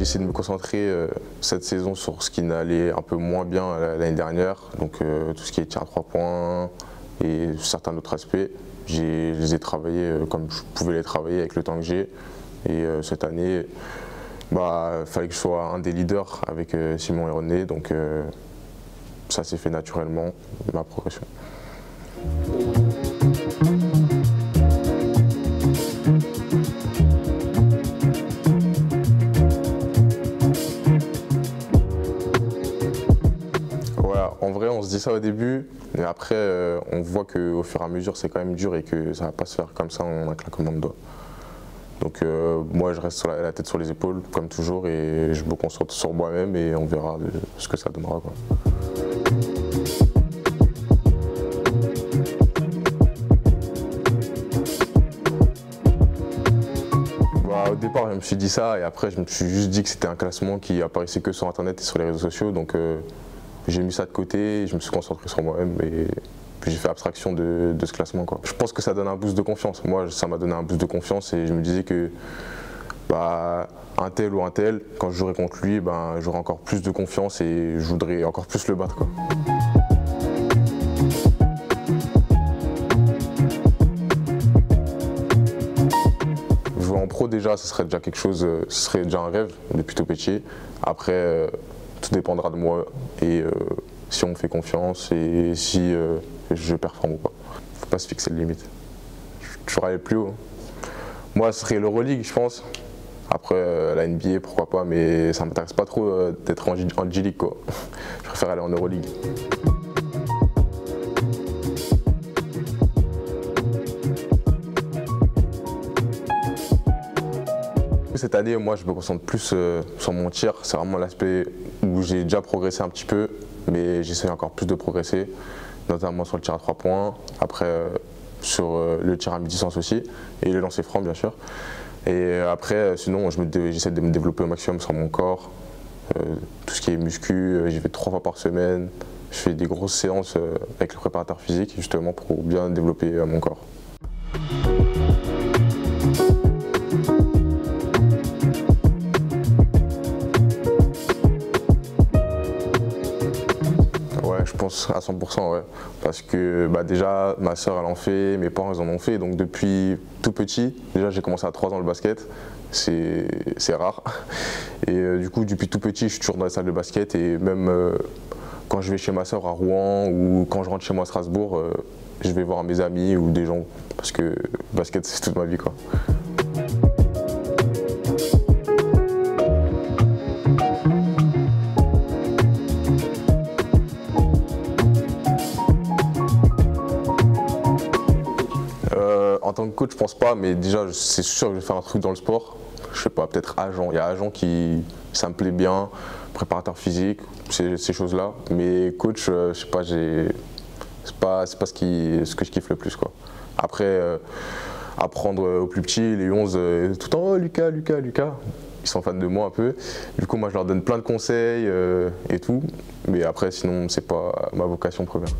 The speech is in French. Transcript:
j'ai essayé de me concentrer cette saison sur ce qui n'allait un peu moins bien l'année dernière, donc tout ce qui est tir à trois points et certains autres aspects. Je les ai travaillés comme je pouvais les travailler avec le temps que j'ai. Et cette année, bah, fallait que je sois un des leaders avec Simon et René, donc ça s'est fait naturellement, ma progression. Se dit ça au début, mais après, euh, on voit qu'au fur et à mesure, c'est quand même dur et que ça va pas se faire comme ça en un claquement de doigts. Donc euh, moi, je reste sur la, tête sur les épaules, comme toujours, et je me concentre sur moi-même et on verra ce que ça donnera. Bah, au départ, je me suis dit ça et après, je me suis juste dit que c'était un classement qui apparaissait que sur Internet et sur les réseaux sociaux. Donc, euh, j'ai mis ça de côté, je me suis concentré sur moi-même et puis j'ai fait abstraction de, ce classement. Je pense que ça donne un boost de confiance. Moi, ça m'a donné un boost de confiance et je me disais que bah, un tel ou un tel, quand je jouerai contre lui, ben, j'aurai encore plus de confiance et je voudrais encore plus le battre. Jouer en pro déjà, ce serait déjà quelque chose, euh, ce serait déjà un rêve depuis tout petit. Après, euh, tout dépendra de moi et euh, si on me fait confiance et si euh, je performe ou pas. Faut pas se fixer de limite. Toujours aller plus haut. Moi, ce serait l'Euroleague, je pense. Après, euh, la NBA, pourquoi pas, mais ça m'intéresse pas trop d'être en G-League. Je préfère aller en Euroleague. Cette année, moi, je me concentre plus sur mon tir. C'est vraiment l'aspect où j'ai déjà progressé un petit peu, mais j'essaie encore plus de progresser, notamment sur le tir à 3 points, après euh, sur euh, le tir à mi-distance aussi, et le lancer franc bien sûr. Et euh, après, sinon, j'essaie de me développer au maximum sur mon corps, tout ce qui est muscu, j'y vais trois fois par semaine, je fais des grosses séances avec le préparateur physique justement pour bien développer mon corps. À 100%, ouais. Parce que bah, déjà, ma soeur, elle en fait, mes parents, ils en ont fait. Donc depuis tout petit, déjà, j'ai commencé à 3 ans le basket. C'est rare. Et euh, du coup, depuis tout petit, je suis toujours dans les salles de basket. Et même euh, quand je vais chez ma soeur à Rouen ou quand je rentre chez moi à Strasbourg, euh, je vais voir mes amis ou des gens. Parce que basket, c'est toute ma vie, quoi. En tant que coach, je pense pas, mais déjà, c'est sûr que je vais faire un truc dans le sport. Je sais pas, peut-être agent. Il y a agent qui, ça me plaît bien, préparateur physique, ces, choses-là. Mais coach, euh, je sais pas, c'est pas, pas ce, qui, que je kiffe le plus, quoi. Après, euh, apprendre aux plus petits, les 11, euh, tout le temps, oh Lucas, Lucas, Lucas. Ils sont fans de moi un peu. Du coup, moi, je leur donne plein de conseils et tout. Mais après, sinon, c'est pas ma vocation première.